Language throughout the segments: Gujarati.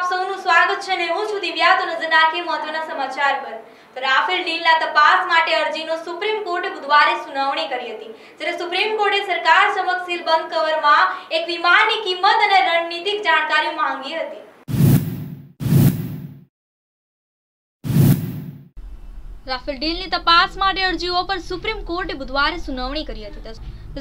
આપ સૌનું સ્વાગત છે ને હું છું દિવ્યા. તો નજર નાખીએ મહત્વના સમાચાર પર. તો રાફેલ ડીલના તપાસ માટે અરજીનો સુપ્રીમ કોર્ટે બુધવારે સુનાવણી કરી હતી. જ્યારે સુપ્રીમ કોર્ટે સરકાર સમક્ષ સીલબંધ કવરમાં એક વિમાનની કિંમત અને રણનીતિક જાણકારી માંગી હતી. રાફેલ ડીલની તપાસ માટે અરજીઓ પર સુપ્રીમ કોર્ટે બુધવારે સુનાવણી કરી હતી.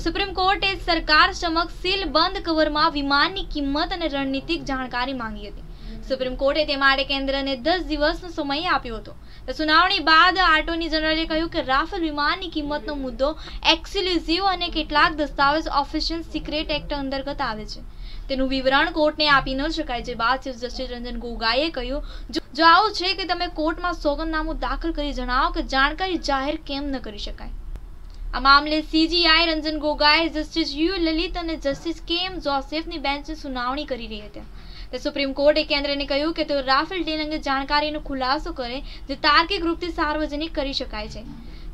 સુપ્રીમ કોર્ટે સરકાર સમક્ષ સીલ બંધ કવરમાં વિમાનની કિંમત અને રણનીતિક જાણકારી માંગી હતી. સુપ્રીમ કોર્ટે તે માટે કેન્દ્રને દસ દિવસનો સમય આપ્યો હતો. સુનાવણી બાદ આટોર્ની જનરલે કહ્યું કે રાફેલ વિમાનની કિંમતનો મુદ્દો એક્સક્લુઝિવ અને કેટલાક દસ્તાવેજ ઓફિશિયલ સિક્રેટ એક્ટ અંતર્ગત આવે છે. તેનું વિવરણ કોર્ટને આપી ન શકાય જે બાદ ચીફ જસ્ટિસ રંજન ગોગાઈએ કહ્યું, જો આવું છે કે તમે કોર્ટમાં સોગંદનામું દાખલ કરી જણાવો કે જાણકારી જાહેર કેમ ન કરી શકાય. આ મામલે CJI Ranjan Gogoi justice U. Lalit અને જસ્ટિસ કે. એમ. જોસેફની બેન્ચની સુનાવણી કરી રહી હતી. તે સુપ્રીમ કોર્ટે કેન્દ્રને કહ્યું કે તેઓ રાફેલ ડીલ અંગે જાણકારીનો ખુલાસો કરે, જે તાર્કિક રૂપથી સાર્વજનિક કરી શકાય છે.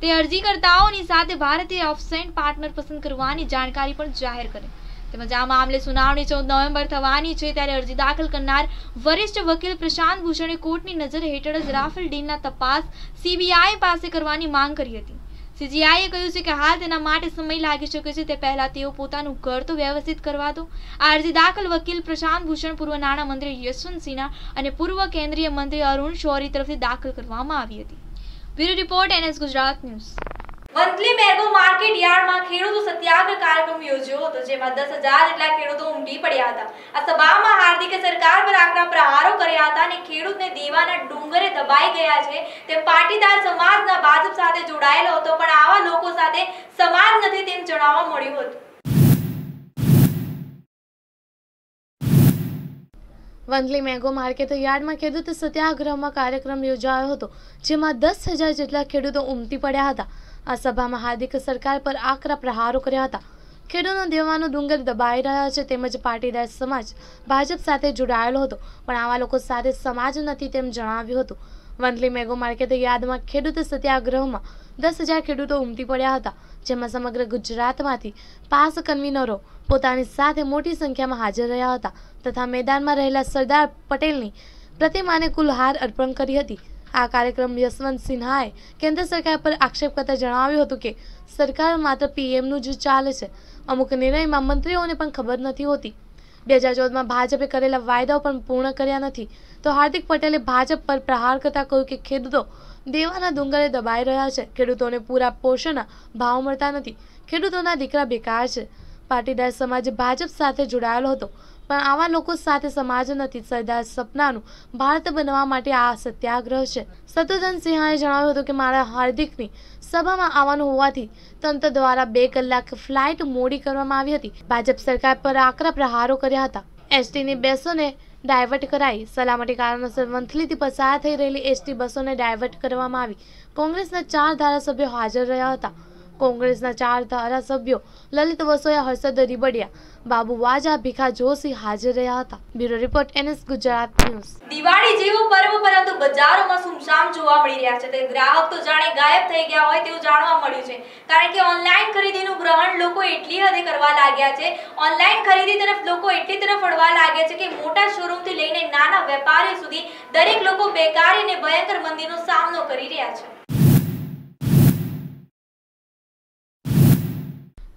તે અરજીકર્તાઓની સાથે ભારતીય ઓફસેન્ટ પાર્ટનર પસંદ કરવાની જાણકારી પણ જાહેર કરે. તેમજ આ મામલે સુનાવણી ચૌદ નવેમ્બર થવાની છે, ત્યારે અરજી દાખલ કરનાર વરિષ્ઠ વકીલ પ્રશાંત ભૂષણે કોર્ટની નજર હેઠળ જ રાફેલ ડીલના તપાસ સીબીઆઈ પાસે કરવાની માંગ કરી હતી. સીજીઆઈએ કહ્યું છે કે હાલ તેના માટે સમય લાગી શકે છે તે પહેલા તેઓ પોતાનું ઘર તો વ્યવસ્થિત કરવા દો. આ અરજી દાખલ વકીલ પ્રશાંત ભૂષણ, પૂર્વ નાણામંત્રી યશવંત સિન્હા અને પૂર્વ કેન્દ્રીય મંત્રી અરુણ શૌરી તરફથી દાખલ કરવામાં આવી હતી. Bureau report, NS Gujarat news. Monthly મેરગો માર્કેટ યાર્ડમાં ખેડૂતો સત્યાગ્રહ કાર્યક્રમ યોજ્યો હતો, જેમાં દસ હજાર જેટલા ખેડૂતો ઉમટી પડ્યા હતા. આ સભામાં હાર્દિકે સરકાર પર આકરા પ્રહારો કર્યા હતા અને ખેડૂતને દેવાના ડુંગરે દબાઈ ગયા છે. તે પાટીદાર સમાજના ભાજપ સાથે જોડાયેલો હતો, પણ આવા લોકો સાથે સમાજ નથી તેમ જણાવવા મળ્યું હતું. વંથલી મેંગો માર્કેટ યાર્ડમાં ખેડૂત સત્યાગ્રહમાં કાર્યક્રમ યોજાયો હતો, જેમાં દસ હજાર જેટલા ખેડૂતો ઉમટી પડ્યા હતા. આ સભામાં હાર્દિક સરકાર પર આકરા પ્રહારો કર્યા હતા. ખેડૂતો દેવાનો ડુંગર દબાઈ રહ્યા છે તેમજ પાટીદાર સમાજ ભાજપ સાથે જોડાયેલો હતો, પણ આવા લોકો સાથે સમાજ નથી તેમ જણાવ્યું હતું. વંથલી મેગો માર્કેટ યાદમાં ખેડૂત સત્યાગ્રહમાં દસ હજાર ખેડૂતો ઉમટી પડ્યા હતા, જેમાં સમગ્ર ગુજરાતમાંથી પાસ કન્વીનરો પોતાની સાથે મોટી સંખ્યામાં હાજર રહ્યા હતા, તથા મેદાનમાં રહેલા સરદાર પટેલની પ્રતિમાને કુલહાર અર્પણ કરી હતી. આ કાર્યક્રમ યશવંત સિન્હાએ કેન્દ્ર સરકાર પર આક્ષેપ કરતા જણાવ્યું હતું કે સરકાર માત્ર પીએમનું જ ચાલે છે. અમુક નિર્ણયમાં મંત્રીઓને પણ ખબર નથી હોતી. બે હજાર ચૌદમાં ભાજપે કરેલા વાયદાઓ પણ પૂર્ણ કર્યા નથી. તો હાર્દિક પટેલે ભાજપ પર પ્રહાર કરતા કહ્યું કે ખેડૂતો દેવાના ડુંગરે દબાઈ રહ્યા છે. ખેડૂતોને પૂરા પોષણના ભાવ મળતા નથી. ખેડૂતોના દીકરા બેકાર છે. પાટીદાર સમાજ ભાજપ સાથે જોડાયેલો હતો. પણ આવા લોકો સાથે સમાજ નથી, સરદાર સપનાનું ભારત બનવા માટે આ સત્યાગ્રહ છે. શત્રુઘ્ન સિંહાએ જણાવ્યું હતું કે મારા હાર્દિકની સભામાં આવવાનું હોવાથી તંત્ર દ્વારા બે કલાક ફ્લાઇટ મોડી કરવામાં આવી હતી. ભાજપ સરકાર પર આકરા પ્રહારો કર્યા હતા. એસટીની બસોને ડાયવર્ટ કરાઈ. સલામતી કારણોસર વંથલીથી પસાર થઈ રહેલી એસટી બસોને ડાયવર્ટ કરવામાં આવી. કોંગ્રેસના ચાર ધારાસભ્યો હાજર રહ્યા હતા. કોંગ્રેસના ચાર ધારાસભ્યો લલિત વસોયા, હર્ષદ રીબડિયા, બાબુ વાજા, ભીખા જોશી હાજર રહ્યા હતા. Bureau report, NS Gujarat news. Diwali જેવો પર્વ પરંતુ બજારોમાં સુમસામ જોવા મળી રહ્યા છે. તે ગ્રાહક તો જાણે ગાયબ થઈ ગયા હોય તેવું જાણવા મળ્યું છે. કારણ કે ઓનલાઈન ખરીદીનું ગ્રહણ લોકો એટલી હદે કરવા લાગ્યા છે. ઓનલાઈન ખરીદી તરફ લોકો એટલી તરફ વળવા લાગ્યા છે કે મોટા શોરૂમથી લઈને નાના વેપારીઓ સુધી દરેક લોકો બેકારી અને ભયંકર મંદીનો સામનો કરી રહ્યા છે.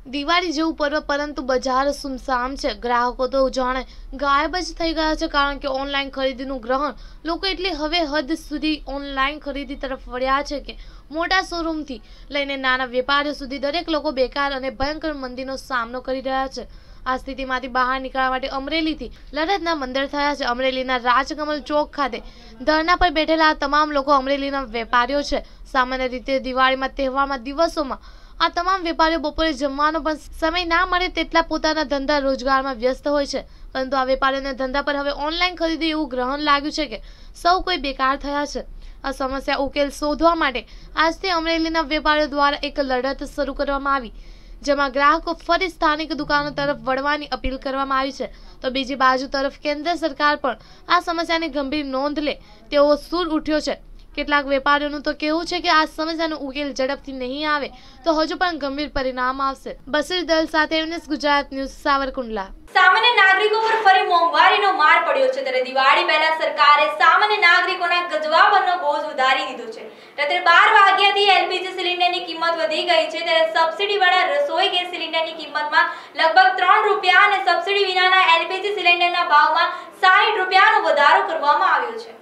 દિવાળી જેવું પર્વ પરંતુ બજાર સુમસામ છે. ગ્રાહકો તો જાણે ગાયબ જ થઈ ગયા છે કારણ કે ઓનલાઈન ખરીદીનું ગ્રહણ લોકો એટલી હવે હદ સુધી ઓનલાઈન ખરીદી તરફ વળ્યા છે કે મોટા શોરૂમથી લઈને નાના વેપારીઓ સુધી દરેક લોકો બેકાર અને ભયંકર મંદીનો સામનો કરી રહ્યા છે. આ સ્થિતિમાંથી બહાર નીકળવા માટે અમરેલીથી લડતના મંદિર થયા છે. અમરેલીના રાજકમલ ચોક ખાતે ધરણા પર બેઠેલા તમામ લોકો અમરેલીના વેપારીઓ છે. સામાન્ય રીતે દિવાળીમાં તહેવારમાં દિવસોમાં આ તમામ વેપારીઓ બપોરે જમવાનો પણ સમય ના મળે તેટલા પોતાના ધંધા રોજગારમાં વ્યસ્ત હોય છે. પરંતુ આ વેપારીઓના ધંધા પર હવે ઓનલાઈન ખરીદી એવું ગ્રહણ લાગ્યું છે કે સૌ કોઈ બેકાર થયા છે. આ સમસ્યા ઉકેલ શોધવા માટે આજથી અમરેલીના વેપારીઓ દ્વારા એક લડત શરૂ કરવામાં આવી, જેમાં ગ્રાહકો ફરી સ્થાનિક દુકાનો તરફ વળવાની અપીલ કરવામાં આવી છે. તો બીજી બાજુ તરફ કેન્દ્ર સરકાર પણ આ સમસ્યાની ગંભીર નોંધ લે તેવો સૂર ઉઠ્યો છે. કેટલાક વેપારીઓનું તો કેવું છે કે આ સમસ્યાનો ઉકેલ ઝડપથી નહીં આવે, તો હજુ પણ ગંભીર પરિણામ આવશે. બસીર દલ સાથે એમએસ ગુજરાત ન્યૂઝ સાવરકુંડલા. સામાન્ય નાગરિકો પર ફરી મોંઘવારીનો માર પડ્યો છે. ત્યારે દિવાળી પહેલા સરકારે સામાન્ય નાગરિકોના ગજવા પરનો બોજ ઉધારી દીધો છે. રાત્રે બાર વાગ્યાથી એલપીજી સિલિન્ડરની કિંમત વધી ગઈ છે. ત્યારે સબસિડીવાળા રસોઈ ગેસ સિલિન્ડરની કિંમતમાં લગભગ ત્રણ રૂપિયા અને સબસિડી વિનાના એલપીજી સિલિન્ડરના ભાવમાં સાઠ રૂપિયાનો વધારો કરવામાં આવ્યો છે.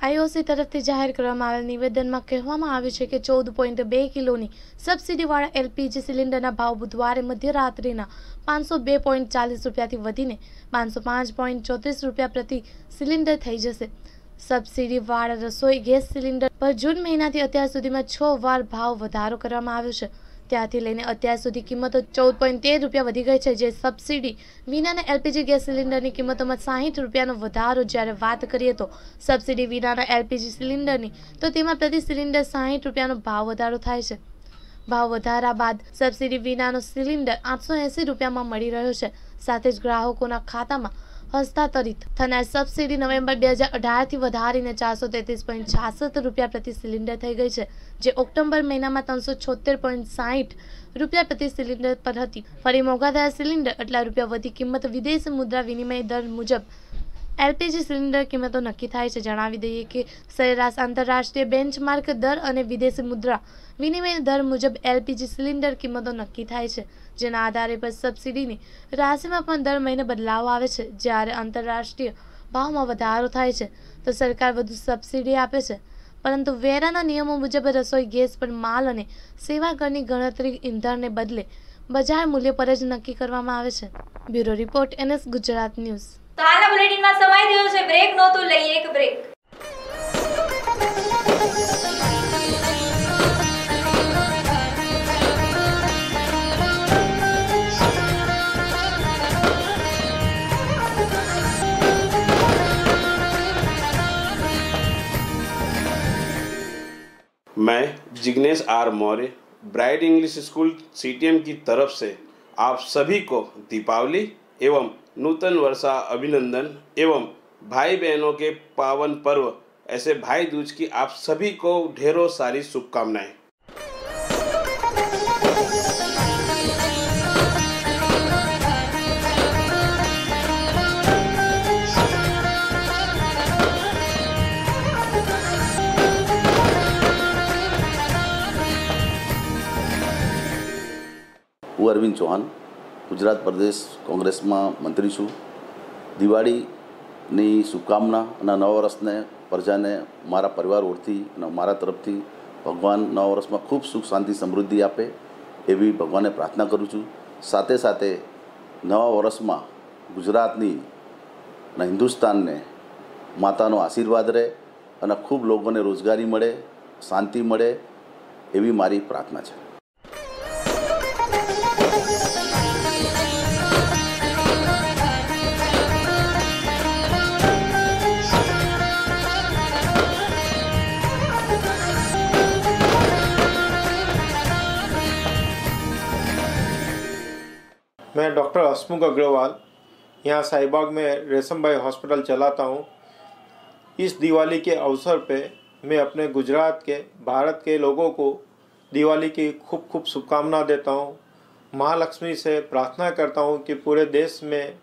આઈઓસી તરફથી જાહેર કરવામાં આવેલ નિવેદનમાં કહેવામાં આવ્યું છે કે ચૌદ પોઈન્ટ બે કિલોની સબસિડીવાળા એલપીજી સિલિન્ડરના ભાવ બુધવારે મધ્યરાત્રિના પાંચસો બે પોઈન્ટ ચાલીસ રૂપિયાથી વધીને પાંચસો પાંચ પોઈન્ટ ચોત્રીસ રૂપિયા પ્રતિ સિલિન્ડર થઈ જશે. સબસિડીવાળા રસોઈ ગેસ સિલિન્ડર પર જૂન મહિનાથી અત્યાર સુધીમાં છ વાર ભાવ વધારો કરવામાં આવ્યો છે. ત્યાંથી લઈને અત્યાર સુધી કિંમતો ચૌદ પોઈન્ટ તેર રૂપિયા વધી ગઈ છે, જે સબસિડી વિનાના એલપીજી ગેસ સિલિન્ડરની કિંમતોમાં સાહીઠ રૂપિયાનો વધારો. જ્યારે વાત કરીએ તો સબસિડી વિનાના એલપીજી સિલિન્ડરની, તો તેમાં પ્રતિ સિલિન્ડર સાહીઠ રૂપિયાનો ભાવ વધારો થાય છે. ભાવ વધારા બાદ સબસિડી વિનાનો સિલિન્ડર આઠસો રૂપિયામાં મળી રહ્યો છે. સાથે જ ગ્રાહકોના ખાતામાં હસ્તાંતરિત થનાર સબસિડી નવેમ્બર બે હજાર અઢારથી વધારીને ચારસો તેત્રીસ પોઈન્ટ છાસઠ રૂપિયા પ્રતિ સિલિન્ડર થઈ ગઈ છે, જે ઓક્ટોબર મહિનામાં ત્રણસો છોતેર પોઈન્ટ સાહીઠ રૂપિયા પ્રતિ સિલિન્ડર પર હતી. ફરી મોંઘા થયા સિલિન્ડર, એટલા રૂપિયા વધી કિંમત વિદેશ મુદ્રા વિનિમય દર મુજબ એલપીજી સિલિન્ડર કિંમતો નક્કી થાય છે. જણાવી દઈએ કે સરેરાશ આંતરરાષ્ટ્રીય બેન્ચમાર્ક દર અને વિદેશી મુદ્રા વિનિમય દર મુજબ એલપીજી સિલિન્ડર કિંમતો નક્કી થાય છે, જેના આધારે પર સબસિડીની રાશિમાં પણ દર મહિને બદલાવ આવે છે. જ્યારે આંતરરાષ્ટ્રીય ભાવમાં વધારો થાય છે, તો સરકાર વધુ સબસિડી આપે છે. પરંતુ વેરાના નિયમો મુજબ રસોઈ, ગેસ પર માલ અને સેવા કરની ગણતરી ઈંધણને બદલે બજાર મૂલ્ય પર જ નક્કી કરવામાં આવે છે. Bureau report, NS Gujarat news. તો હાલના બુલેટિનમાં સમય થયો છે બ્રેક નો તો લઈએ એક બ્રેક मैं Jignesh R Maurya bright English school CTM की तरफ से आप सभी को दीपावली एवं नूतन वर्षा अभिनंदन एवं भाई बहनों के पावन पर्व, ऐसे भाई दूज की आप सभी को ढेरों सारी शुभकामनाएँ। अरविंद चौहान ગુજરાત પ્રદેશ કોંગ્રેસમાં મંત્રી છું. દિવાળીની શુભકામના અને નવા વર્ષને પ્રજાને મારા પરિવાર ઓળથી અને મારા તરફથી ભગવાન નવા વર્ષમાં ખૂબ સુખ, શાંતિ, સમૃદ્ધિ આપે એવી ભગવાનને પ્રાર્થના કરું છું. સાથે સાથે નવા વર્ષમાં ગુજરાતની અને હિન્દુસ્તાનને માતાનો આશીર્વાદ રહે અને ખૂબ લોકોને રોજગારી મળે, શાંતિ મળે એવી મારી પ્રાર્થના છે. मैं डॉक्टर हसमुख अग्रवाल, यहाँ साहिबाग में रेशम भाई हॉस्पिटल चलाता हूँ। इस दिवाली के अवसर पे मैं अपने गुजरात के, भारत के लोगों को दिवाली की खूब खूब शुभकामना देता हूँ। महालक्ष्मी से प्रार्थना करता हूँ कि पूरे देश में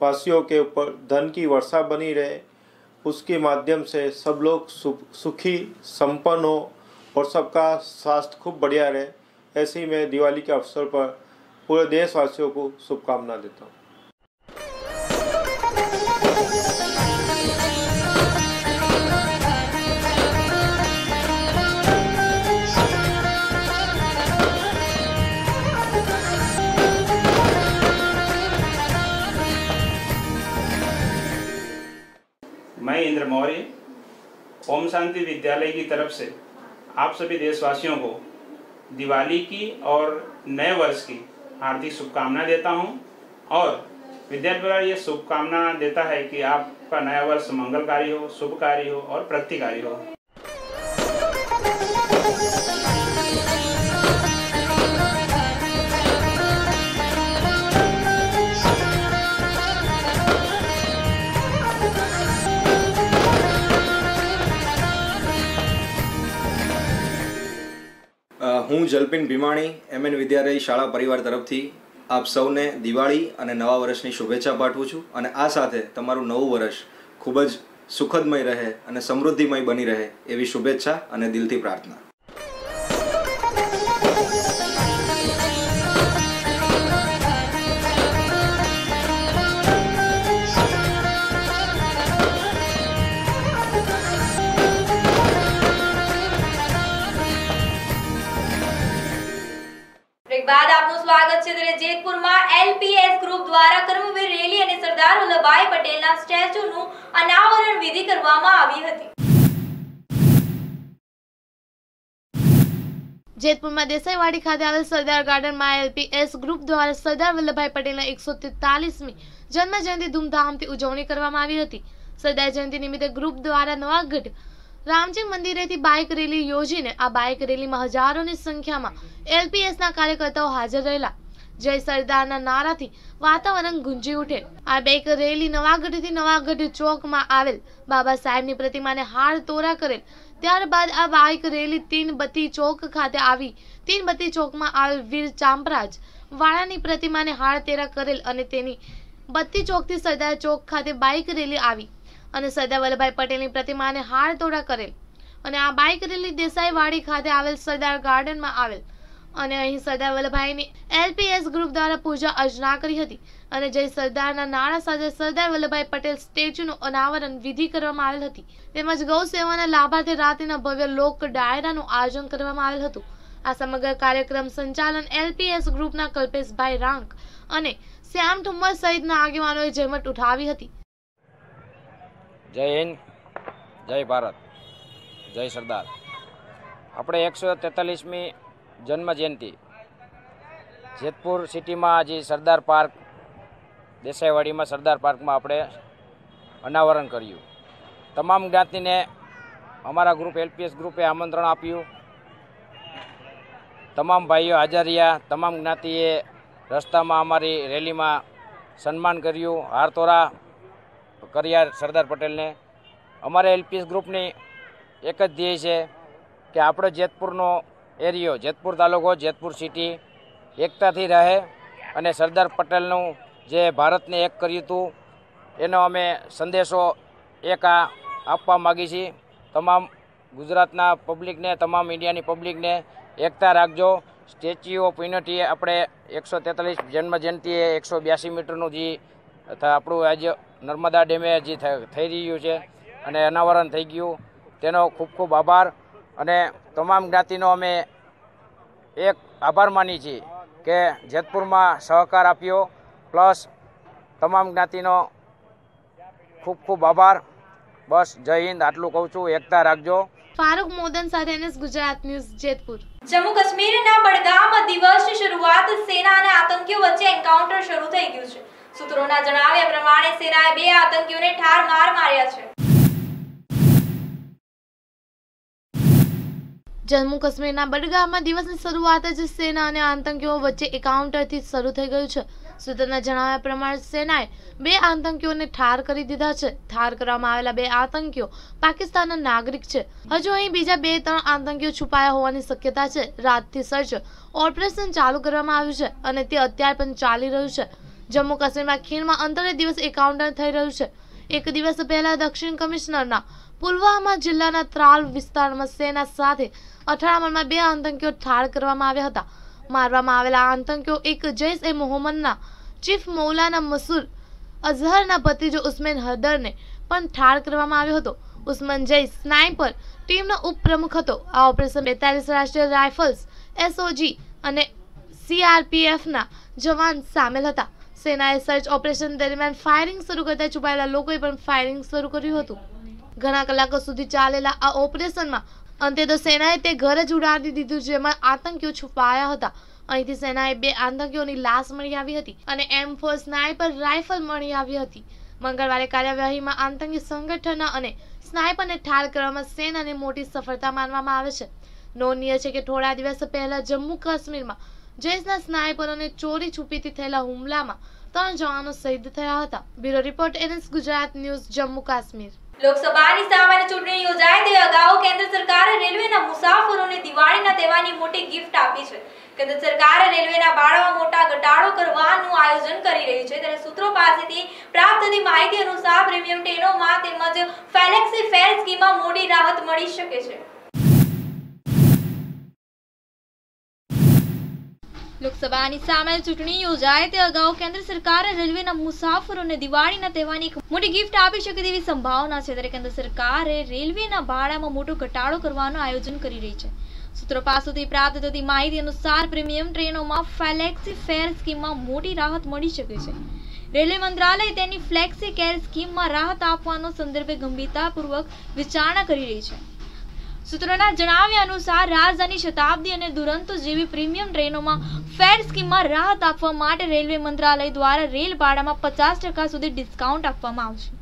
वासियों के ऊपर धन की वर्षा बनी रहे। उसके माध्यम से सब लोग सुखी, संपन्न हो और सबका स्वास्थ्य खूब बढ़िया रहे। ऐसे ही मैं दिवाली के अवसर पर पूरे देशवासियों को शुभकामना देता हूँ। मैं इंद्र मौर्य, ओम शांति विद्यालय की तरफ़ से आप सभी देशवासियों को दिवाली की और नए वर्ष की हार्दिक शुभकामना देता हूं और विद्यार्थी परिवार ये शुभकामना देता है कि आपका नया वर्ष मंगलकारी हो शुभकारी हो और प्रगतिकारी हो હું જલ્પિન ભીમાણી, એમ એન વિદ્યાલય શાળા પરિવાર તરફથી આપ સૌને દિવાળી અને નવા વર્ષની શુભેચ્છા પાઠવું છું અને આ સાથે તમારું નવું વર્ષ ખૂબ જ સુખદમય રહે અને સમૃદ્ધિમય બની રહે એવી શુભેચ્છા અને દિલથી પ્રાર્થના. બાદ આપનું સ્વાગત છે ત્યારે જેતપુરમાં એલપીએસ ગ્રુપ દ્વારા કર્મવીર રેલી અને સરદાર વલ્લભભાઈ પટેલના સ્ટેચ્યુનું અનાવરણ વિધિ કરવામાં આવી હતી. જેતપુરમાં દેસાઈવાડી ખાતે આવેલ સરદાર ગાર્ડનમાં એલપીએસ ગ્રુપ દ્વારા સરદાર વલ્લભભાઈ પટેલના એકસો તેતાલીસમી જન્મ જયંતિ ધૂમધામથી ઉજવણી કરવામાં આવી હતી. સરદાર જયંતિ નિમિત્તે ગ્રુપ દ્વારા નવાગઢ રામજી મંદિરેથી બાઇક રેલી યોજીને આ બાઇક રેલીમાં હજારોની સંખ્યામાં એલપીએસના કાર્યકર્તાઓ હાજર રહેલા. જય સરદારના નારાથી વાતાવરણ ગુંજી ઉઠે. આ બાઇક રેલી નવાગઢથી નવાગઢ ચોકમાં આવેલ બાબા સાહેબની પ્રતિમાને હાર તોરા કરેલ. ત્યારબાદ આ બાઇક રેલી તીનબત્તી ચોક ખાતે આવી. તીનબત્તી ચોકમાં આવેલ વીર ચાંપરાજ વાળાની પ્રતિમાને હાર તેરા કરેલ અને તેની બત્તી ચોકથી સરદાર ચોક ખાતે બાઇક રેલી આવી. અને સરદાર વલ્લભભાઈ પટેલની પ્રતિમાને હાર તોડા કરેલ. અને આ બાઇક રેલી દેસાઈવાડી ખાતે આવેલ સરદાર ગાર્ડનમાં આવેલ. અને અહીં સરદાર વલ્લભભાઈની એલપીએસ ગ્રુપ દ્વારા પૂજા અર્ચના કરી હતી. અને જય સરદારના નાણાં સાથે સરદાર વલ્લભભાઈ પટેલ સ્ટેચ્યુનું અનાવરણ વિધિ કરવામાં આવેલ હતી. તેમજ ગૌ સેવાના લાભાર્થે રાત્રિના ભવ્ય લોક ડાયરાનું આયોજન કરવામાં આવેલ હતું. આ સમગ્ર કાર્યક્રમ સંચાલન એલપીએસ ગ્રુપના કલ્પેશભાઈ રાંક અને શ્યામ ઠુમ્મર સહિતના આગેવાનોએ જહેમત ઉઠાવી હતી. જય હિન્દ, જય ભારત, જય સરદાર. આપણે એકસો તેતાલીસમી જન્મ જયંતિ જેતપુર સિટીમાં આજે સરદાર પાર્ક, દેસાઈવાડીમાં સરદાર પાર્કમાં આપણે અનાવરણ કર્યું. તમામ જ્ઞાતિને અમારા ગ્રુપ, એલપીએસ ગ્રુપે આમંત્રણ આપ્યું. તમામ ભાઈઓ હાજર રહ્યા, તમામ જ્ઞાતિએ રસ્તામાં અમારી રેલીમાં સન્માન કર્યું. હારતોરા કર્યા સરદાર પટેલને. અમારે એલપીએસ ગ્રુપની એક જ ધ્યેય છે કે આપણો જેતપુરનો એરિયો, જેતપુર તાલુકો, જેતપુર સિટી એકતાથી રહે અને સરદાર પટેલનું જે ભારતને એક કર્યું હતું, એનો અમે સંદેશો એક આ આપવા માગી છીએ. તમામ ગુજરાતના પબ્લિકને તમામ ઇન્ડિયાની પબ્લિકને એકતા રાખજો. સ્ટેચ્યુ ઓફ યુનિટી આપણે એકસો તેતાલીસ જન્મજયંતિએ એકસો બ્યાસી મીટરનું જે તથા આપણું આજે નર્મદા ડેમે જે થઈ રહ્યું છે અને અનાવરણ થઈ ગયું. તેનો ખૂબ ખૂબ આભાર અને તમામ જ્ઞાતિનો અમે એક આભાર માની છીએ કે જેતપુરમાં સહકાર આપ્યો. પ્લસ તમામ જ્ઞાતિનો ખૂબ ખૂબ આભાર. બસ જય હિન્દ આટલું કહું છું. એકતા રાખજો. ફારૂક મોદન સાથે એનએસ ગુજરાત ન્યૂઝ જેતપુર. જમ્મુ કાશ્મીરના બડગામ દિવસની શરૂઆત સેના અને આતંકીઓ વચ્ચે એન્કાઉન્ટર શરૂ થઈ ગયું છે. સૂત્રોના જણાવ્યા પ્રમાણે સેનાએ બે આતંકીઓને ઠાર માર માર્યા છે. જમ્મુ કાશ્મીરના બડગામમાં દિવસની શરૂઆત જ સેના અને આતંકીઓ વચ્ચે એન્કાઉન્ટરથી શરૂ થઈ ગયું છે. સૂત્રના જણાવ્યા પ્રમાણે સેનાએ બે આતંકીઓને ઠાર કરી દીધા છે. ઠાર કરવામાં આવેલા બે આતંકીઓ પાકિસ્તાનના નાગરિક છે. હજુ અહીં બીજા બે ત્રણ આતંકીઓ છુપાયા હોવાની શક્યતા છે. રાતથી સર્ચ ઓપરેશન ચાલુ કરવામાં આવ્યું છે અને તે અત્યારે પણ ચાલી રહ્યું છે. જમ્મુ કાશ્મીરમાં ખીણમાં અંતરે દિવસ એકાઉન્ટર થઈ રહ્યું છે. એક દિવસ પહેલા દક્ષિણ કમિશનરના પુલવામા જિલ્લાના ત્રાલ વિસ્તારમાં સેના સાથે અથડામણમાં બે આતંકીઓ ઠાર કરવામાં આવ્યા હતા. મારવામાં આવેલા આતંકીઓ એક જૈશ એ મોહમ્મદના ચીફ મૌલાના મસૂર અઝહરના ભત્રીજો ઉસ્મેન હદરને પણ ઠાર કરવામાં આવ્યો હતો. ઉસ્માન જૈશ સ્નાઇપર ટીમનો ઉપપ્રમુખ હતો. આ ઓપરેશન બેતાલીસ રાષ્ટ્રીય રાઇફલ્સ, એસઓજી અને સીઆરપીએફના જવાન સામેલ હતા. સેનાએ સર્ચ ઓપરેશન દરમિયાન ફાયરિંગ શરૂ કરતા છુપાયેલા લોકોએ પણ ફાયરિંગ શરૂ કર્યું હતું ઘણા કલાકો સુધી ચાલેલા આ ઓપરેશનમાં અંતે તો સેનાએ તે ઘર જ ઉડાડી દીધું જેમાં આતંકીઓ છુપાયા હતા અહીંથી સેનાએ બે આતંકીઓની લાશ મળી આવી હતી અને એમ ફોર સ્નાઇપર રાઇફલ મળી આવી હતી મંગળવારે કાર્યવાહીમાં આતંકી સંગઠનના અને સ્નાઇપરને ઠાર કરવામાં સેનાને મોટી સફળતા માનવામાં આવે છે નોંધનીય છે કે થોડા દિવસ પહેલા જમ્મુ કાશ્મીરમાં જૈશના સ્નાઇપરોને ચોરી છુપીથી થયેલા હુમલામાં ત્રણ જવાનો શહીદ થયા હતા. Bureau report NS Gujarat news, Jammu Kashmir. લોકસભાની સામાન્ય ચૂંટણી યોજાય તે અગાઉ કેન્દ્ર સરકારે રેલવેના મુસાફરોને દિવાળીના તહેવારની મોટી ગિફ્ટ આપી છે. કેન્દ્ર સરકારે રેલવેના ભાડામાં મોટા ઘટાડો કરવાનું આયોજન કરી રહી છે. ત્યારે સૂત્રો પાસેથી પ્રાપ્ત થતી માહિતી અનુસાર પ્રીમિયમ ટ્રેનોમાં તેમજ ફેલેક્સી ફેર સ્કીમમાં મોટી રાહત મળી શકે છે. લોકસભાની સામાન્ય ચૂંટણી યોજાય તે અગાઉ કેન્દ્ર સરકારે રેલવેના મુસાફરોને દિવાળીના તહેવારની મોટી ગિફ્ટ આપી શકે તેવી સંભાવના છે. ત્યારે કેન્દ્ર સરકારે રેલવેના ભાડામાં મોટો ઘટાડો કરવાનું આયોજન કરી રહી છે. સૂત્રો પાસેથી પ્રાપ્ત થતી માહિતી અનુસાર પ્રીમિયમ ટ્રેનોમાં ફ્લેક્સી ફેર સ્કીમમાં મોટી રાહત મળી શકે છે. રેલવે મંત્રાલય તેની ફ્લેક્સી કેર સ્કીમમાં રાહત આપવાનો સંદર્ભે ગંભીરતાપૂર્વક વિચારણા કરી રહી છે. સૂત્રોના જણાવ્યા અનુસાર, રાજધાની શતાબ્દી અને દુરંતો જેવી પ્રીમિયમ ટ્રેનોમાં ફેર સ્કીમમાં રાહત આપવા માટે રેલવે મંત્રાલય દ્વારા રેલ ભાડામાં પચાસ ટકા સુધી ડિસ્કાઉન્ટ આપવામાં આવશે.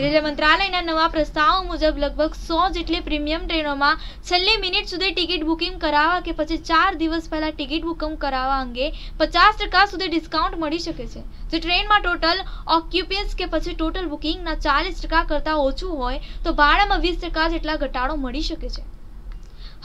રેલવે મંત્રાલયના નવા પ્રસ્તાવ મુજબ લગભગ સો જેટલી પ્રીમિયમ ટ્રેનોમાં છેલ્લી મિનિટ સુધી ટિકિટ બુકિંગ કરાવવા કે પછી ચાર દિવસ પહેલાં ટિકિટ બુકિંગ કરાવવા અંગે પચાસ ટકા સુધી ડિસ્કાઉન્ટ મળી શકે છે. જો ટ્રેનમાં ટોટલ ઓક્યુપન્સ કે પછી ટોટલ બુકિંગના ચાલીસ ટકા કરતાં ઓછું હોય, તો ભાડામાં વીસ ટકા જેટલા ઘટાડો મળી શકે છે.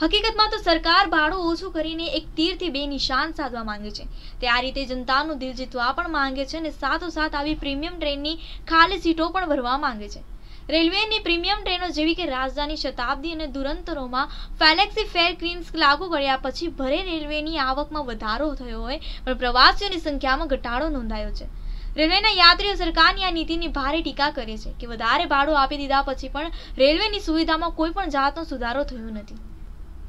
હકીકતમાં તો સરકાર ભાડું ઓછું કરીને એક તીરથી બે નિશાન સાધવા માંગે છે. તે આ રીતે જનતાનું દિલ જીતવા પણ માંગે છે અને સાથોસાથ આવી પ્રીમિયમ ટ્રેનની ખાલી સીટો પણ ભરવા માંગે છે. રેલવેની પ્રીમિયમ ટ્રેનો જેવી કે રાજધાની શતાબ્દી અને દુરંતરોમાં ફેલેક્સી ફેર ક્રીમ્સ લાગુ કર્યા પછી ભરે રેલવેની આવકમાં વધારો થયો હોય, પણ પ્રવાસીઓની સંખ્યામાં ઘટાડો નોંધાયો છે. રેલવેના યાત્રીઓ સરકારની આ નીતિની ભારે ટીકા કરે છે કે વધારે ભાડું આપી દીધા પછી પણ રેલવેની સુવિધામાં કોઈ પણ જાતનો સુધારો થયો નથી.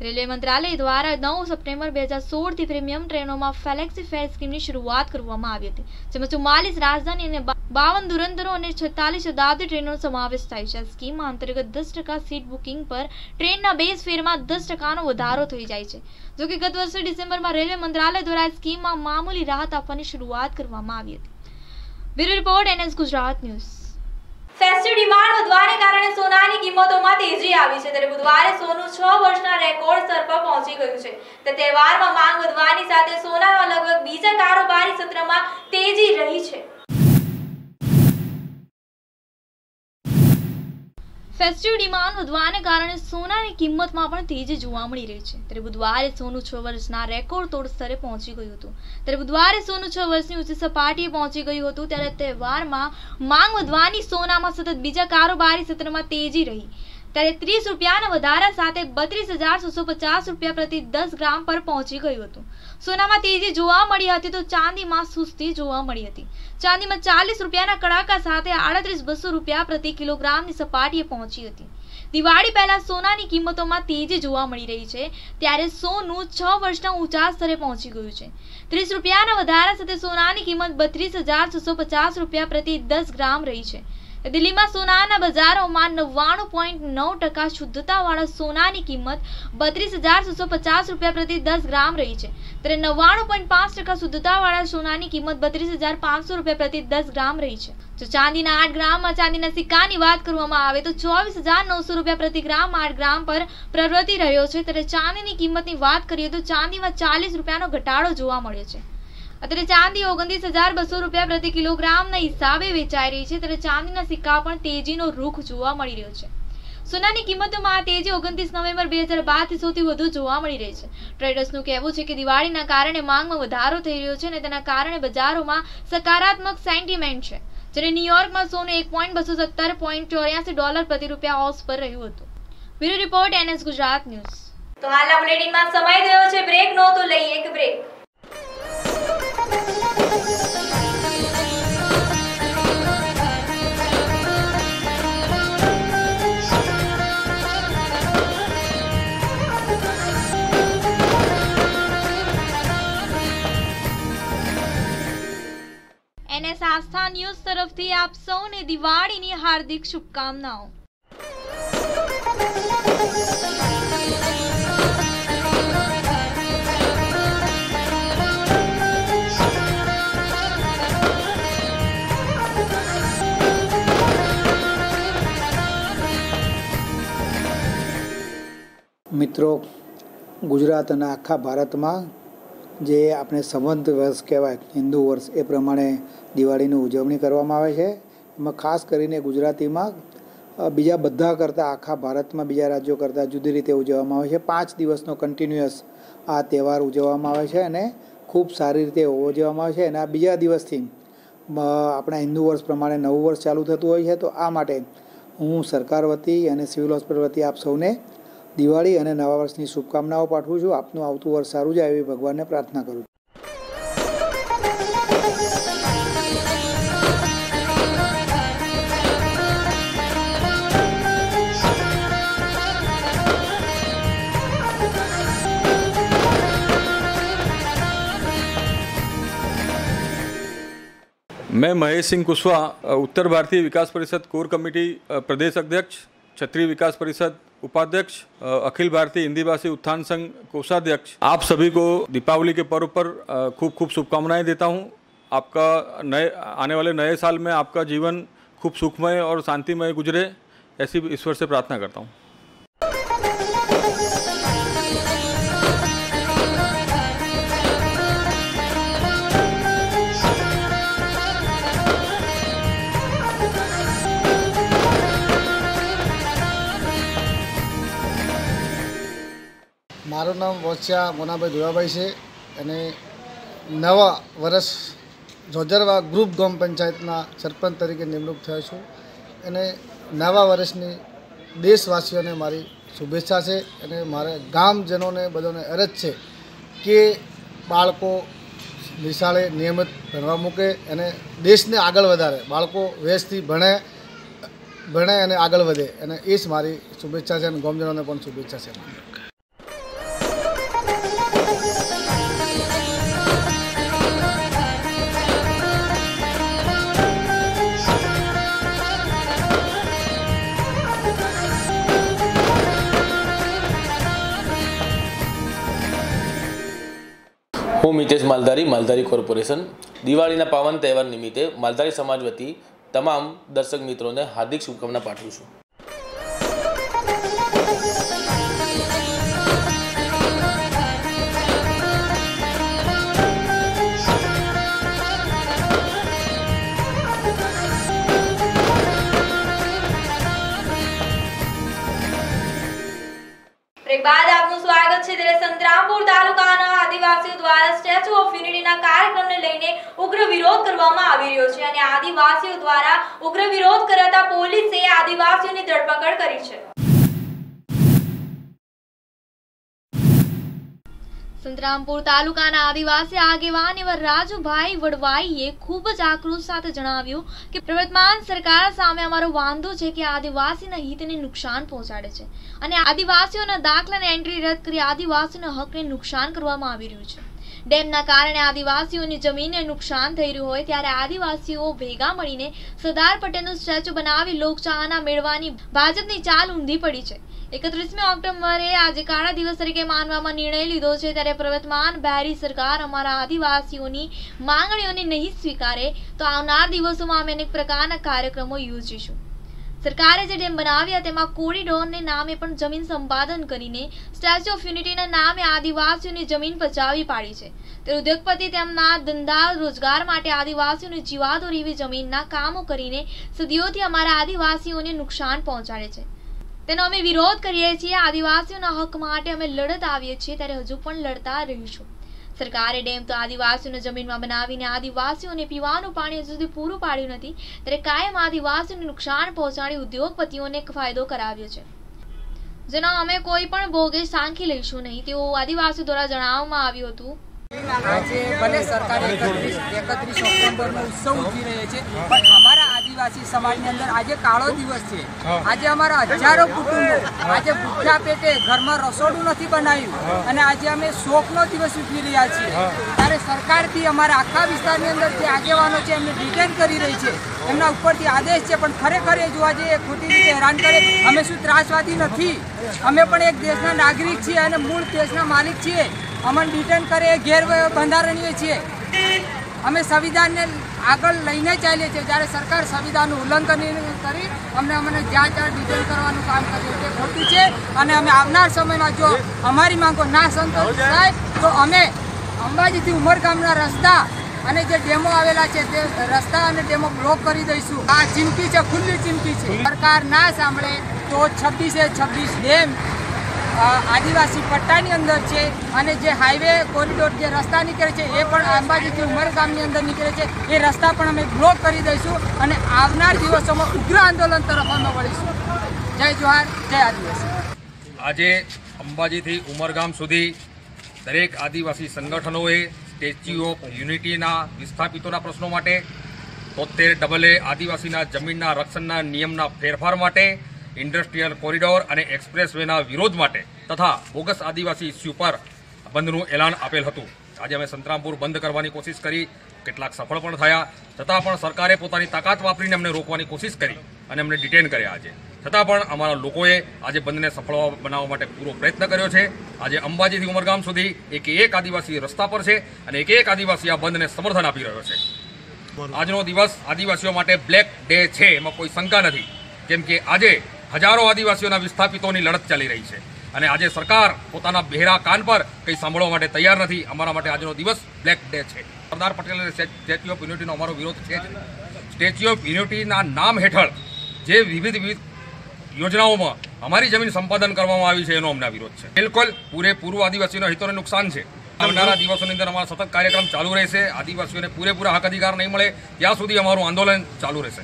રેલવે મંત્રાલય દ્વારા નવ સપ્ટેમ્બર બે હજાર સોળથી પ્રીમિયમ ટ્રેનોમાં ફેલેક્સી ફેર સ્કીમની શરૂઆત કરવામાં આવી હતી, જેમાં ચુમ્માલીસ રાજધાની અને બાવન દુરંતરો અને છેતાલીસ શતાબ્દી ટ્રેનોનો સમાવેશ થાય છે. આ સ્કીમ અંતર્ગત દસ ટકા સીટ બુકિંગ પર ટ્રેનના બેઝ ફેરમાં દસ ટકાનો વધારો થઈ જાય છે. જો કે ગત વર્ષે ડિસેમ્બરમાં રેલવે મંત્રાલય દ્વારા સ્કીમમાં મામૂલી રાહત આપવાની શરૂઆત કરવામાં આવી હતી. Bureau report NS Gujarat news. Festive demand વધવાને કારણે સોનાની કિંમતોમાં તેજી આવી છે. ત્યારે બુધવારે સોનું છ વર્ષના રેકોર્ડ સ્તર પર પહોંચી ગયું છે. તે તહેવારમાં માંગ વધવાની સાથે સોનામાં લગભગ બીજા કારોબારી સત્રમાં તેજી રહી છે. ફેસ્ટિવ ડિમાન્ડ વધવાને કારણે સોનાની કિંમતમાં પણ તેજી જોવા મળી રહી છે. ત્યારે બુધવારે સોનું છ વર્ષના રેકોર્ડ તોડ સ્તરે પહોંચી ગયું હતું. ત્યારે બુધવારે સોનું છ વર્ષની ઊંચી સપાટીએ પહોંચી ગયું હતું. ત્યારે તહેવારમાં માંગ વધવાની સોનામાં સતત બીજા કારોબારી સત્રમાં તેજી રહી. ત્યારે ત્રીસ રૂપિયાના વધારા સાથે બત્રીસ હજાર છસો પચાસ રૂપિયા પ્રતિ દસ ગ્રામ પર પહોંચી ગયું હતું. સોનામાં તેજી જોવા મળી હતી તો ચાંદીમાં સુસ્તી જોવા મળી હતી. ચાંદીમાં ચાલીસ રૂપિયાના કડાકા સાથે આડત્રીસ બસો રૂપિયા પ્રતિ કિલોગ્રામની સપાટીએ પહોંચી હતી. દિવાળી પહેલા સોનાની કિંમતોમાં તેજી જોવા મળી રહી છે. ત્યારે સોનું છ વર્ષના ઊંચા સ્તરે પહોંચી ગયું છે. ત્રીસ રૂપિયાના વધારા સાથે સોનાની કિંમત બત્રીસ હજાર છસો પચાસ રૂપિયા પ્રતિ દસ ગ્રામ રહી છે. દિલ્હીમાં સોનાના બજારોમાં નવ્વાણું પોઈન્ટ નવ ટકા શુદ્ધતાવાળા સોનાની કિંમત બત્રીસ હજાર છસો પચાસ રૂપિયા પ્રતિ દસ ગ્રામ રહી છે. ત્યારે નવ્વાણું પોઈન્ટ પાંચ ટકા શુદ્ધતાવાળા સોનાની કિંમત બત્રીસ હજાર પાંચસો રૂપિયા પ્રતિ દસ ગ્રામ રહી છે. જો ચાંદીના આઠ ગ્રામમાં ચાંદીના સિક્કાની વાત કરવામાં આવે તો ચોવીસ હજાર નવસો રૂપિયા પ્રતિ ગ્રામ આઠ ગ્રામ પર પ્રવૃત્તિ રહ્યો છે. ત્યારે ચાંદીની કિંમતની વાત કરીએ તો ચાંદીમાં ચાલીસ રૂપિયાનો ઘટાડો જોવા મળ્યો છે. અત્યારે ચાંદી ઓગણત્રીસ હજાર બસો રૂપિયા પ્રતિ કિલોગ્રામના હિસાબે વેચાઈ રહી છે. ત્યારે ચાંદીના સિક્કા પણ તેજીનો રૂખ જોવા મળી રહ્યો છે. સોનાની કિંમતોમાં તેજી ઓગણત્રીસ નવેમ્બર બે હજાર બારથી સૌથી વધુ જોવા મળી રહી છે. ટ્રેડર્સનું કહેવું છે કે દિવાળીના કારણે માંગમાં વધારો થઈ રહ્યો છે અને તેના કારણે બજારોમાં સકારાત્મક સેન્ટિમેન્ટ છે. જ્યારે ન્યુયોર્કમાં સોનું એક પોઈન્ટ બસો સત્તર પોઈન્ટ ચોર્યાસી ડોલર પ્રતિ રૂપિયા ઓસ પર રહ્યું હતું. Bureau report, NS Gujarat news. તો હાલ સમય થયો છે. બ્રેક નો તો લઈએ એક બ્રેક એનએસ આસ્થા ન્યૂઝ તરફથી આપ સૌને દિવાળીની હાર્દિક શુભકામનાઓ. મિત્રો ગુજરાત અને આખા ભારતમાં જે આપણે સંવંત વર્ષ કહેવાય, હિન્દુ વર્ષ, એ પ્રમાણે દિવાળીની ઉજવણી કરવામાં આવે છે. એમાં ખાસ કરીને ગુજરાતીમાં બીજા બધા કરતાં આખા ભારતમાં બીજા રાજ્યો કરતાં જુદી રીતે ઉજવવામાં આવે છે. પાંચ દિવસનો કન્ટિન્યુઅસ આ તહેવાર ઉજવવામાં આવે છે અને ખૂબ સારી રીતે ઉજવવામાં આવે છે. અને આ બીજા દિવસથી આપણા હિન્દુ વર્ષ પ્રમાણે નવું વર્ષ ચાલુ થતું હોય છે. તો આ માટે હું સરકાર વતી અને સિવિલ હોસ્પિટલ વતી આપ સૌને દિવાળી અને નવા વર્ષની શુભકામનાઓ પાઠવું છું આપનું આવતું વર્ષ સારું જાય એવી ભગવાનને પ્રાર્થના કરું છું मैं महेश सिंह कुशवाहा उत्तर भारतीय विकास परिषद कोर कमेटी अ, प्रदेश अध्यक्ष क्षत्रिय विकास परिषद उपाध्यक्ष अखिल भारतीय हिंदी भाषी उत्थान संघ कोषाध्यक्ष, आप सभी को दीपावली के पर्व पर खूब खूब शुभकामनाएँ देता हूँ। आपका नए, आने वाले नए साल में आपका जीवन खूब सुखमय और शांतिमय गुजरे, ऐसी ईश्वर से प्रार्थना करता हूँ। મારું નામ વોચ્યા મોનાભાઈ ધોળાભાઈ છે અને નવા વર્ષ જોજરવા ગ્રુપ ગામ પંચાયતના સરપંચ તરીકે નિમણૂક થયો છું અને નવા વર્ષની દેશવાસીઓને મારી શુભેચ્છા છે અને મારા ગામજનોને બધાને અરજ છે કે બાળકો નિશાળે નિયમિત ભણવા મૂકે અને દેશને આગળ વધારે, બાળકો વેશથી ભણે ભણે અને આગળ વધે. અને એ જ મારી શુભેચ્છા છે અને ગામજનોને પણ શુભેચ્છા છે. હું મિતેશ માલધારી માલધારી કોર્પોરેશન. દિવાળીના પાવન તહેવાર નિમિત્તે માલધારી સમાજ વતી તમામ દર્શક મિત્રોને હાર્દિક શુભકામના પાઠવું છું. બાદ આપનું સ્વાગત છે. ત્યારે સંતરામપુર તાલુકાના આદિવાસીઓ દ્વારા સ્ટેચ્યુ ઓફ યુનિટીના કાર્યક્રમને લઈને ઉગ્ર વિરોધ કરવામાં આવી રહ્યો છે અને આદિવાસીઓ દ્વારા ઉગ્ર વિરોધ કરાતા પોલીસે આદિવાસીઓની ધરપકડ કરી છે. સંતરામપુર તાલુકાના આદિવાસી આગેવાન એવા રાજુભાઈ વડવાઈએ ખૂબ જ આક્રોશ સાથે જણાવ્યું કે પ્રવર્તમાન સરકાર સામે અમારો વાંધો છે કે આદિવાસીના હિતને નુકસાન પહોંચાડે છે. અને આદિવાસીઓના દાખલાને એન્ટ્રી રદ કરી આદિવાસીના હકને નુકસાન કરવામાં આવી રહ્યું છે. ડેમના કારણે આદિવાસીઓની જમીનને નુકસાન થઈ રહ્યું હોય ત્યારે આદિવાસીઓ ભેગા મળીને સરદાર પટેલનું સ્ટેચ્યુ બનાવી લોકચાહના મેળવાની ભાજપની ચાલ ઊંધી પડી છે. એકત્રીસમી ઓક્ટોબરે આજે કાળા દિવસ તરીકે માનવામાં નિર્ણય લીધો છે ત્યારે પ્રવર્તમાન બહેરી સરકાર અમારા આદિવાસીઓની માંગણીઓને નહીં સ્વીકારે તો આવનાર દિવસોમાં અમે અનેક પ્રકારના કાર્યક્રમો યોજીશું. સરકારે જે ડેમ બનાવ્યા તેમાં કોરિડોરને નામે પણ જમીન સંપાદન કરીને સ્ટેચ્યુ ઓફ યુનિટીના નામે આદિવાસીઓની જમીન પચાવી પાડી છે. તે ઉદ્યોગપતિ તેમના ધંધા રોજગાર માટે આદિવાસીઓની જીવાદોરી એવી જમીનના કામો કરીને સદીઓથી અમારા આદિવાસીઓને નુકસાન પહોંચાડે છે. તેનો અમે વિરોધ કરીએ છીએ. આદિવાસીઓના હક માટે અમે લડત આવીએ છીએ. ત્યારે હજુ પણ લડતા રહીશું. સરકારે ડેમ તો આદિવાસીઓને જમીનમાં બનાવીને આદિવાસીઓને પીવાનું પાણી સુધી પૂરું પાડ્યું નથી. ત્યારે કાયમ આદિવાસીઓને નુકસાન પહોંચાડી ઉદ્યોગપતિઓને ફાયદો કરાવ્યો છે. જેનો અમે કોઈ પણ ભોગે સાંખી લઈશું નહીં તેવું આદિવાસીઓ દ્વારા જણાવવામાં આવ્યું હતું. આજે ભલે સરકાર એકત્રીસ એકત્રીસ ઓક્ટોબરનો ઉત્સવ ઉજવી રહ્યો છે, પણ અમારા આદિવાસી સમાજની અંદર આજે કાળો દિવસ છે. આજે અમારા હજારો કુટુંબો આજે ભૂખ્યા પેટે ઘરમાં રસોડું નથી બનાવ્યું અને આજે અમે શોકનો દિવસ ઉઠી રહ્યા છીએ. ત્યારે સરકારથી અમારા આખા વિસ્તારની અંદર જે આગેવાનો છે એમને ડિટેન કરી રહી છે. એમના ઉપરથી આદેશ છે પણ ખરેખર એ જોવા જઈએ ખોટી રીતે હેરાન કરે. અમે શું ત્રાસવાદી નથી? અમે પણ એક દેશના નાગરિક છીએ અને મૂળ દેશના માલિક છીએ. અમને ડિટેન કરે એ ગેરબંધારણીય છીએ. અમે સંવિધાનને આગળ લઈને ચાલીએ છીએ. જ્યારે સરકાર સંવિધાનનું ઉલ્લંઘન કરી અમને અમને જ્યાં ત્યાં ડિટેલ કરવાનું કામ કર્યું તે ખોટું છે. અને અમે આવનાર સમયમાં જો અમારી માંગો ના સંતોષ થાય તો અમે અંબાજીથી ઉમરગામના રસ્તા અને જે ડેમો આવેલા છે તે રસ્તા અને ડેમો બ્લોક કરી દઈશું. આ ચીમકી છે ખુલ્લી ચીમકી છે. સરકાર ના સાંભળે તો છવ્વીસે છવ્વીસ ડેમ આદિવાસી પટ્ટાની અંદર છે અને જે હાઈવે કોરિડોર જે રસ્તા નીકળે છે, એ પણ અંબાજીથી ઉમરગામની અંદર નીકળે છે. એ રસ્તા પણ અમે બ્લોક કરી દઈશું અને આવનાર દિવસોમાં ઉગ્ર આંદોલન તરફ અમે વળીશું. જય જોહાર, જય આદિવાસી. આજે અંબાજીથી ઉમરગામ સુધી દરેક આદિવાસી સંગઠનોએ સ્ટેચ્યુ ઓફ યુનિટીના વિસ્થાપિતોના પ્રશ્નો માટે તોતેર ડબલ એ આદિવાસીના જમીનના રક્ષણના નિયમના ફેરફાર માટે ઇન્ડસ્ટ્રીયલ કોરિડોર અને એક્સપ્રેસ વેના વિરોધ માટે તથા બોગસ આદિવાસી ઇસ્યુ પર બંધનું એલાન આપેલ હતું. આજે અમે સંતરામપુર બંધ કરવાની કોશિશ કરી કેટલાક સફળ પણ થયા છતાં પણ સરકારે પોતાની તાકાત વાપરીને અમને રોકવાની કોશિશ કરી અને અમને ડિટેન કર્યા આજે. છતાં પણ અમારા લોકોએ આજે બંધને સફળ બનાવવા માટે પૂરો પ્રયત્ન કર્યો છે. આજે અંબાજીથી ઉમરગામ સુધી એક એક આદિવાસી રસ્તા પર છે અને એક એક આદિવાસી આ બંધને સમર્થન આપી રહ્યો છે. આજનો દિવસ આદિવાસીઓ માટે બ્લેક ડે છે એમાં કોઈ શંકા નથી. કેમ કે આજે હજારો આદિવાસીઓના વિસ્થાપિતોની લડત ચાલી રહી છે. અને આજે સરકાર પોતાના બહેરા કાન પર કંઈ સાંભળવા માટે તૈયાર નથી. અમારા માટે આજનો દિવસ બ્લેક ડે છે. સરદાર પટેલ અને સ્ટેચ્યુ ઓફ યુનિટીનો અમારો વિરોધ છે સ્ટેચ્યુ ઓફ યુનિટીના નામ હેઠળ જે વિવિધ વિવિધ યોજનાઓમાં અમારી જમીન સંપાદન કરવામાં આવી છે, એનો અમને વિરોધ છે. બિલકુલ પૂરેપૂરું આદિવાસીઓના હિતોને નુકસાન છે. આવનારા દિવસોની અંદર અમારા સતત કાર્યક્રમ ચાલુ રહેશે. આદિવાસીઓને પૂરેપૂરા હક અધિકાર નહીં મળે. ત્યાં સુધી અમારું આંદોલન ચાલુ રહેશે.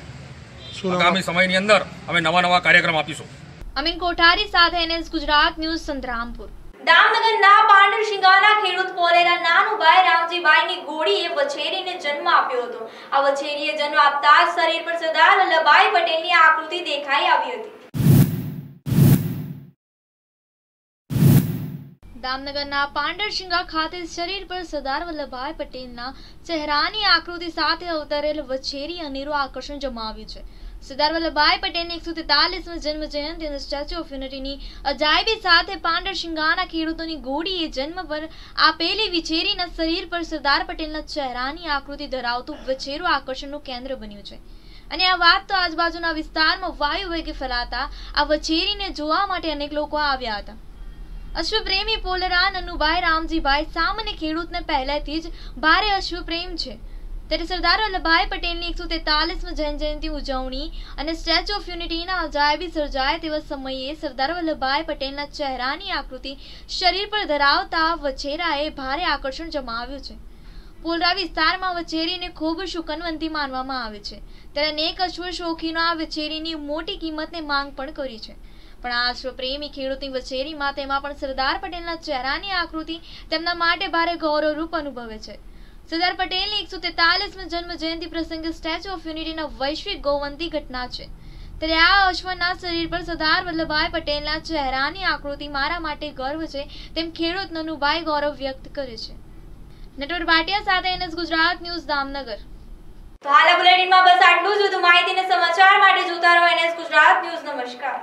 આગામી સમયની અંદર અમે નવા નવા કાર્યક્રમ આપીશું. અમીન કોઠારી સાથે એનએસ ગુજરાત ન્યૂઝ સંતરામપુર. દામનગરના પાંડરશિંગાના ખેડૂત પોલેરા નાનુભાઈ રામજીભાઈની ગોળીએ વછેરીને જન્મ આપ્યો હતો. આ વછેરીએ જન્મ આપતા શરીર પર સરદાર વલ્લભભાઈ પટેલની આકૃતિ દેખાઈ આવી હતી. દામનગરના પાંડરશિંગા ખાતે શરીર પર સરદાર વલ્લભભાઈ પટેલના ચહેરાની આકૃતિ સાથે અવતરેલ વછેરી અનેરું આકર્ષણ જમાવ્યું છે. સરદાર વલ્લભભાઈ પટેલની એકસો તેતાલીસમી જન્મ જયંતિ અને સ્ટેચ્યુ ઓફ યુનિટીની અજાયબી સાથે પાંડર શિંગાના ખેડૂતોની ગોળીએ જન્મ પર આપેલી વિછેરીના શરીર પર સરદાર પટેલના ચહેરાની આકૃતિ ધરાવતું વછેરું આકર્ષણનું કેન્દ્ર બન્યું છે. અને આ વાત તો આજુબાજુના વિસ્તારમાં વાયુ વેગે ફેલાતા આ વછેરીને જોવા માટે અનેક લોકો આવ્યા હતા. અશ્વપ્રેમી પોલરાન અનુભાઈ રામજીભાઈ સામાન્ય ખેડૂતને પહેલેથી જ ભારે અશ્વપ્રેમ છે. ત્યારે સરદાર વલ્લભભાઈ પટેલની એકસો તેતાલીસમી જૈન જયંતિ ઉજવણી અને સ્ટેચ્યુ ઓફ યુનિટીના અજાયબી સર્જાય તેવા સમયે સરદાર વલ્લભભાઈ પટેલના ચહેરાની આકૃતિ શરીર પર ધરાવતા વછેરાએ ભારે આકર્ષણ જમાવ્યું છે. પોલરા વિસ્તારમાં વછેરીને ખૂબ શુકનવંતી માનવામાં આવે છે. ત્યારે અનેક અશ્વ શોખીનો આ વછેરીની મોટી કિંમતને માંગ પણ કરી છે. પણ આ અશ્વપ્રેમી ખેડૂતની વછેરીમાં તેમાં પણ સરદાર પટેલના ચહેરાની આકૃતિ તેમના માટે ભારે ગૌરવરૂપ અનુભવે છે. સરદાર પટેલની એકસો તેતાલીસમી જન્મ જયંતિ પ્રસંગે સ્ટેચ્યુ ઓફ યુનિટીના વૈશ્વિક ગૌવંતી ઘટના છે. ત્યારે આ અશ્વના શરીર પર સરદાર વલ્લભભાઈ પટેલના ચહેરાની આકૃતિ મારા માટે ગર્વ છે, તેમ ખેડૂત નનુભાઈ ગૌરવ વ્યક્ત કરે છે. નેટવર્ક ભાટિયા સાથે એનએસ ગુજરાત ન્યૂઝ દામનગર. તો હાલ બુલેટિનમાં બસ આટલું જ વધુ માહિતી અને સમાચાર માટે જોતા રહો એનએસ ગુજરાત ન્યૂઝ. નમસ્કાર.